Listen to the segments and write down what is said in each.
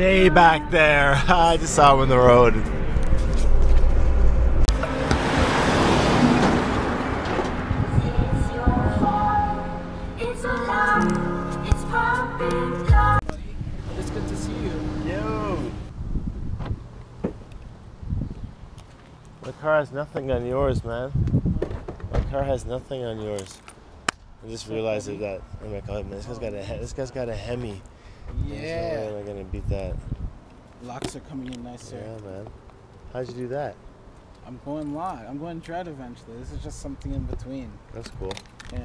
Jay back there. I just saw him on the road. It's good to see you. Yo. My car has nothing on yours, man. My car has nothing on yours. I just realized that. Oh my god, man, this guy's got a this guy's got a Hemi. There's no way Yeah. am I gonna beat that? Locks are coming in nicer. Yeah, man. How'd you do that? I'm going lock. I'm going dread eventually. This is just something in between. That's cool. Yeah.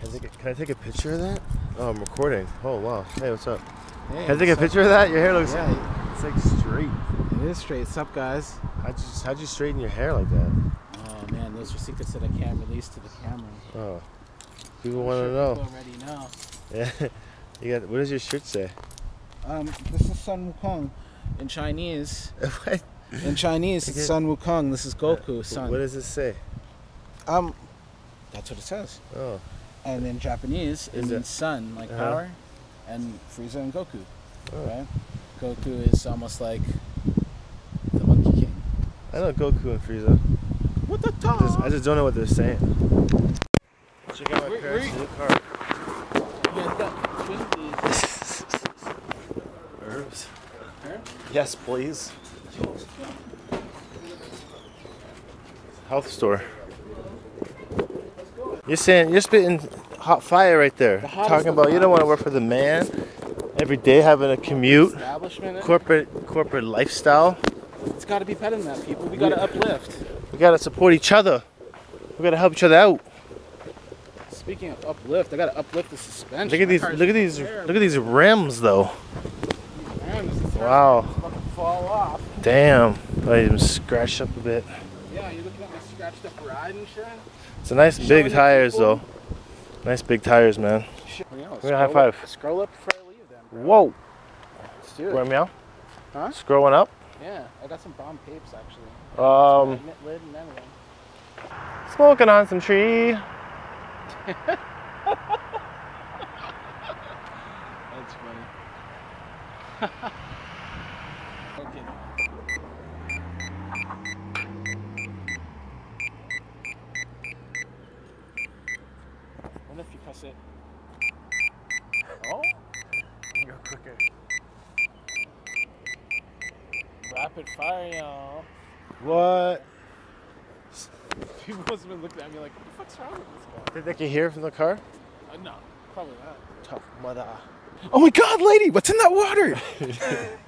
Can I, take a, can I take a picture of that? Oh, I'm recording. Oh wow. Hey, what's up? Hey, Can I take a what's up? picture of that? Your hair looks. Yeah, It's like straight. it is straight. What's up, guys? How'd you how'd you straighten your hair like that? Oh man, those are secrets that I can't release to the camera. Oh. People want to sure know. People already know. Yeah. You got. What does your shirt say? Um, this is Sun Wukong. In Chinese, what? in Chinese, it's Okay. Sun Wukong. This is Goku, son. What does it say? Um, that's what it says. Oh. And in Japanese, it Is it- sun, like Uh-huh. power, and Frieza and Goku, Oh. right? Goku is almost like the Monkey King. I know Goku and Frieza. What the I just, I just don't know what they're saying. Check out my Where- parents' where- new car. You guys got Twinkies. Herbs. Herbs? Yes, please. Health store. You're saying you're spitting hot fire right there. The Talking about the you don't want to work for the man every day, having a commute, Establishment. Eh? corporate corporate lifestyle. It's got to be better than that, people. We got to uplift. We gotta support each other. We gotta help each other out. Speaking of uplift, I got to uplift the suspension. Look at these. Look at these. Look at these rims, though. Man, this is Wow. Fucking fall off. Damn. I even scratched up a bit. Yeah, you're looking at my scratched up ride and shit? It's a nice Showing big tires, people. though. Nice big tires, man. Yeah, We're gonna high scroll up- five. Scroll up before I leave then. bro. Whoa. Let's do it. Where meow? Huh? Scrolling up. Yeah, I got some bomb tapes actually. Um, lid and everything. smoking on some tree. That's funny. okay. What if you press it? Oh, Go quicker. rapid fire, y'all. What? People must have been looking at me like, what the fuck's wrong with this guy? Did they can hear from the car? Uh, no, probably not. Tough mother. Oh my god, lady, what's in that water?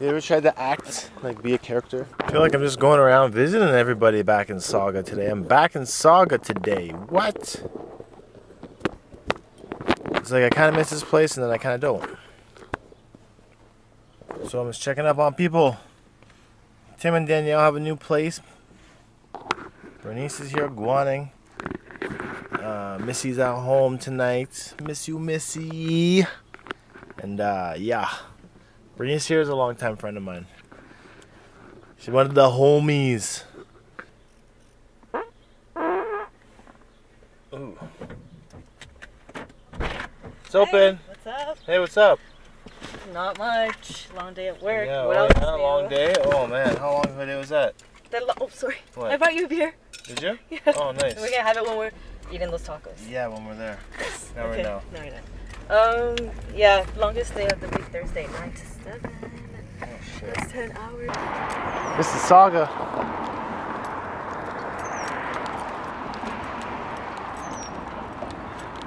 You ever tried to act like be a character? I feel like I'm just going around visiting everybody back in Sauga today. I'm back in Sauga today. What? It's like I kind of miss this place and then I kind of don't. So I'm just checking up on people. Tim and Danielle have a new place. Bernice is here guaning. Uh, Missy's at home tonight. Miss you, Missy. And uh, yeah. Bernice here is a longtime friend of mine. She's one of the homies. Ooh. It's open. What's up? Hey, what's up? Not much. Long day at work. Yeah, what oh, else? yeah, long day. Oh man, how long of a day was that? Lo- oh, sorry. What? I brought you a beer. Did you? Yeah. Oh, nice. We're gonna have it when we're eating those tacos. Yeah, when we're there. Now okay. right now. No, right now. Um, yeah, longest day of the week, Thursday, 9 to 7. Oh shit. That's 10 hours. This is Sauga.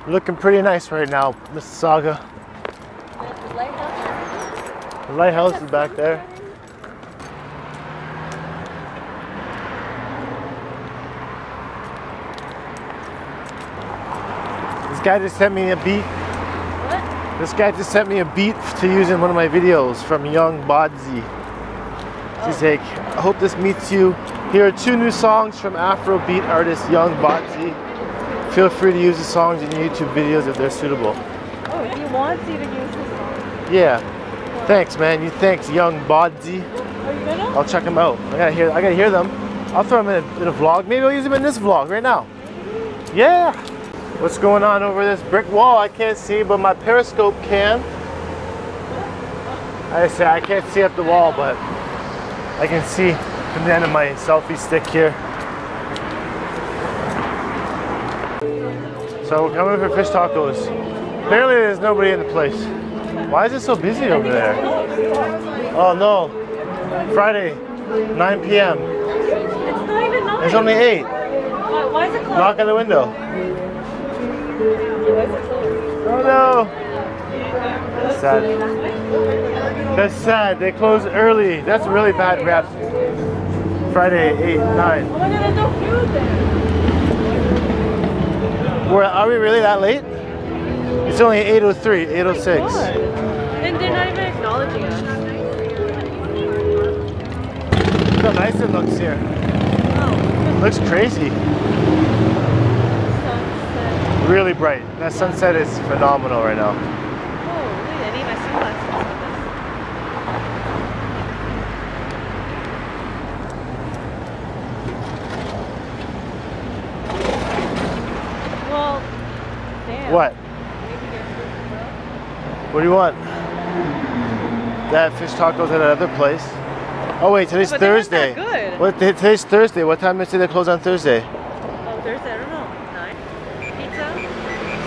Looking pretty nice right now, Mr. Sauga. The lighthouse. The lighthouse is back there. This guy just sent me a beat. This guy just sent me a beat to use in one of my videos from Young Bodzi. She's oh. like, I hope this meets you. Here are two new songs from Afrobeat artist Young Bodzi. Feel free to use the songs in your YouTube videos if they're suitable. Oh, he wants you to use this one. Yeah. Thanks, man. You thanks, Young Bodzi. Are you gonna? I'll check them out. I gotta hear. I gotta hear them. I'll throw them in a, in a vlog. Maybe I'll use them in this vlog right now. Yeah. What's going on over this brick wall? I can't see, but my periscope can. I say I can't see up the wall, but I can see from the end of my selfie stick here. So we're coming for fish tacos. Apparently there's nobody in the place. Why is it so busy over there? Oh no. Friday, 9 p.m. It's not even nine. It's only 8. Why, why is it closed? Knock on the window. Oh no. That's sad. That's sad. They close early. That's really bad rep. Friday, 8, 9. Oh my god, there's no food there. We're, are we really that late? It's only 8.03, 8.06. And they're not even acknowledging us. Look how nice it looks here. Oh, Looks crazy. Really bright. That sunset is phenomenal right now. I need my sunglasses. Well, damn. What? Maybe there's food for us. What do you want? That fish tacos at another place. Oh wait, today's But Thursday. good. What? Today's Thursday. What time is it they close on Thursday? Oh, Thursday, I don't know. Nine. Pizza,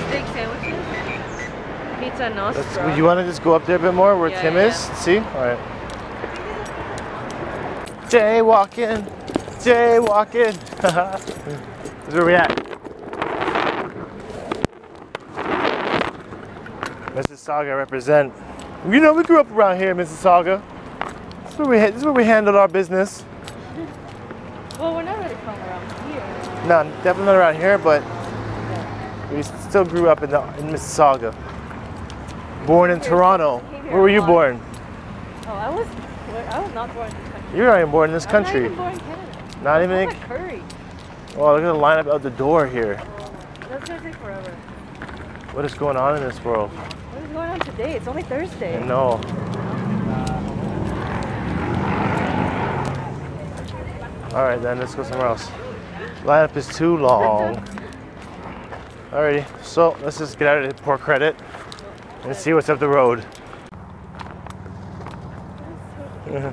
steak sandwiches, pizza Let's, nostra. you want to just go up there a bit more where Yeah, Tim yeah, is? See? All right. Jay walking. Jaywalking, jaywalking. That's where we at. Mississauga represent. You know, we grew up around here, Mississauga. This is where we, this is where we handled our business. Well, we're not really from around here. No, definitely not around here, but we still grew up in, the, in Mississauga. Born in Toronto. Where were you born? Oh, I was, I was not born in this country. You're not even born in this I'm not country. even born in Canada. Not even. In- Curry. Oh, look at the lineup out the door here. That's gonna take forever. What is going on in this world? What is going on today? It's only Thursday. I know. All right, then let's go somewhere else. Lineup is too long. Alrighty, so let's just get out of here, pour credit, and see what's up the road.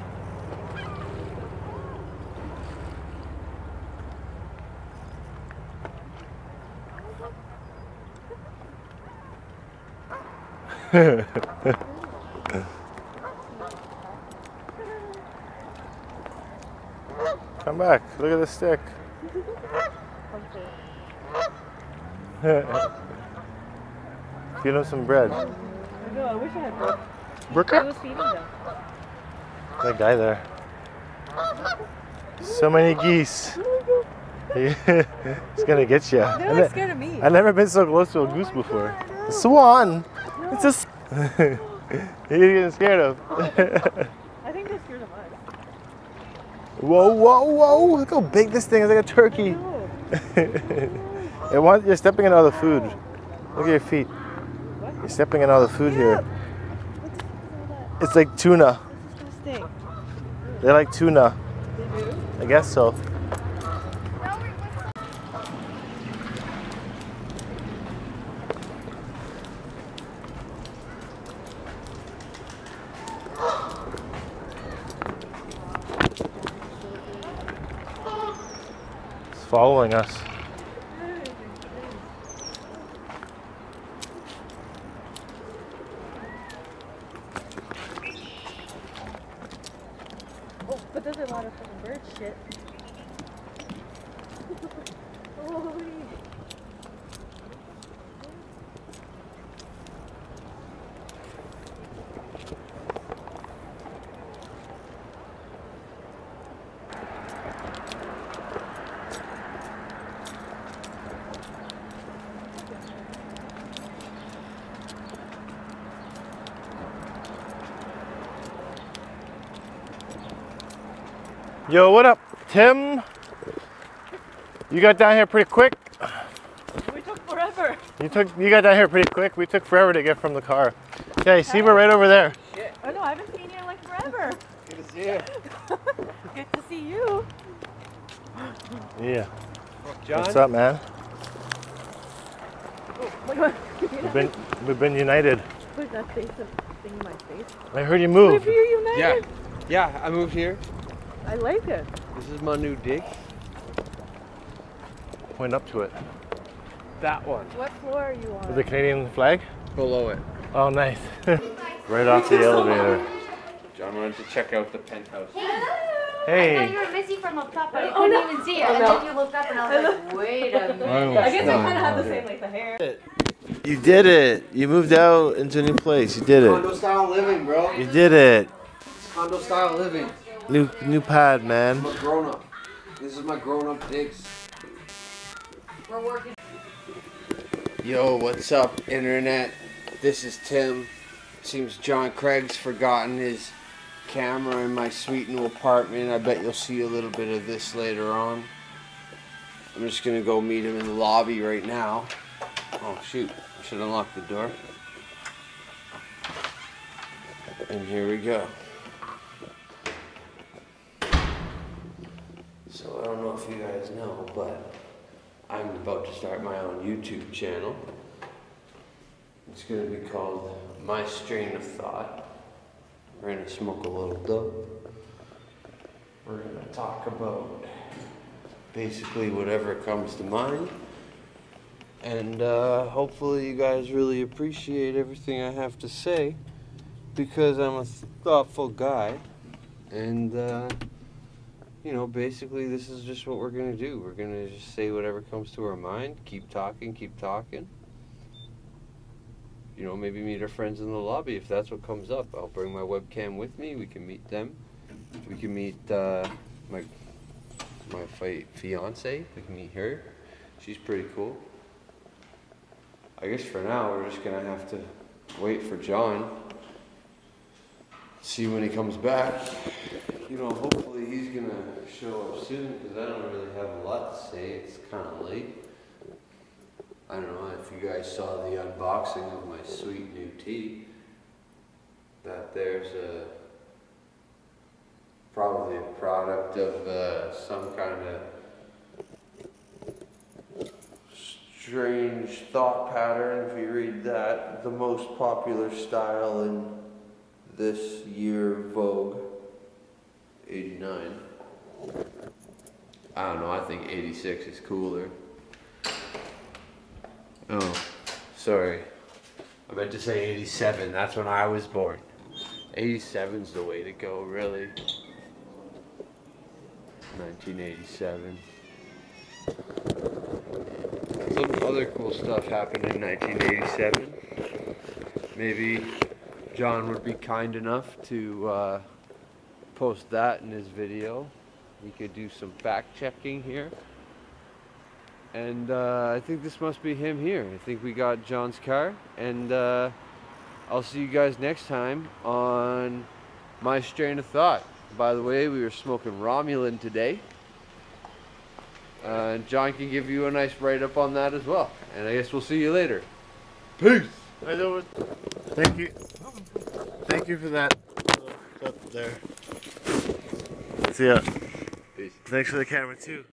Come back. Look at the stick. Feed him some bread. Oh, I know, I wish I had. I was feeding them. That guy there. So many geese. it's gonna get you. They're like scared of me. I've never been so close to a oh goose before. A swan. It's a. s- You're getting scared of. I think they're scared of us. whoa, whoa, whoa! Look how big this thing is, like a turkey. No. It wants, you're stepping in all the food. Look at your feet. You're stepping in all the food here. It's like tuna. They like tuna. I guess so. It's following us. Lot of fucking bird shit. Holy. Yo, what up, Tim? You got down here pretty quick. We took forever. You took you got down here pretty quick. We took forever to get from the car. Okay, see we're right over there. Oh, I know, I haven't seen you in like forever. Good to see you. Good to see you. Yeah. John? What's up, man? Oh. We've been we've been united. Where's that face of thing in my face. I heard you Good move. for you, United. Yeah. Yeah, I moved here. I like it. This is my new dig. Point up to it. That one. What floor are you With on? the Canadian flag? Below it. Oh, nice. right off the elevator. John wanted to check out the penthouse. I Hey. thought you were busy from up top, but I couldn't even see it. Oh, and then you looked up, and I was like, "Wait a minute." I guess I kind of have the same like the hair. You did it. You moved out into a new place. You did it. Condo style living, bro. You did it. Condo style living. New new pad, man. I'm a grown up. This is my grown up digs. We're working. Yo, what's up, internet? This is Tim. Seems John Craig's forgotten his camera in my sweet new apartment. I bet you'll see a little bit of this later on. I'm just gonna go meet him in the lobby right now. Oh shoot, I should unlock the door. And here we go. If you guys know, but I'm about to start my own YouTube channel. It's gonna be called My Strain of Thought. We're gonna smoke a little dope. We're gonna talk about basically whatever comes to mind. And uh, hopefully you guys really appreciate everything I have to say because I'm a thoughtful guy. And uh, you know, basically, this is just what we're gonna do. We're gonna just say whatever comes to our mind, keep talking, keep talking. You know, maybe meet our friends in the lobby if that's what comes up. I'll bring my webcam with me. We can meet them. We can meet uh, my my fi- fiance. We can meet her. She's pretty cool. I guess for now we're just gonna have to wait for John. See when he comes back you know, hopefully he's gonna show up soon because I don't really have a lot to say. It's kind of late. I don't know if you guys saw the unboxing of my sweet new tea. That there's a probably a product of uh, some kind of strange thought pattern. If you read that, the most popular style in this year Vogue. 89. I don't know, I think 86 is cooler. Oh, sorry. I meant to say 87, that's when I was born. 87's the way to go, really. 1987. Some other cool stuff happened in 1987. Maybe John would be kind enough to uh, post that in his video. We could do some fact checking here. And uh, I think this must be him here. I think we got John's car. And uh, I'll see you guys next time on My Strain of Thought. By the way, we were smoking Romulan today. Uh, and John can give you a nice write up on that as well. And I guess we'll see you later. Peace! Thank you. Thank you for that. Up there. See ya. Peace. Thanks for the camera too.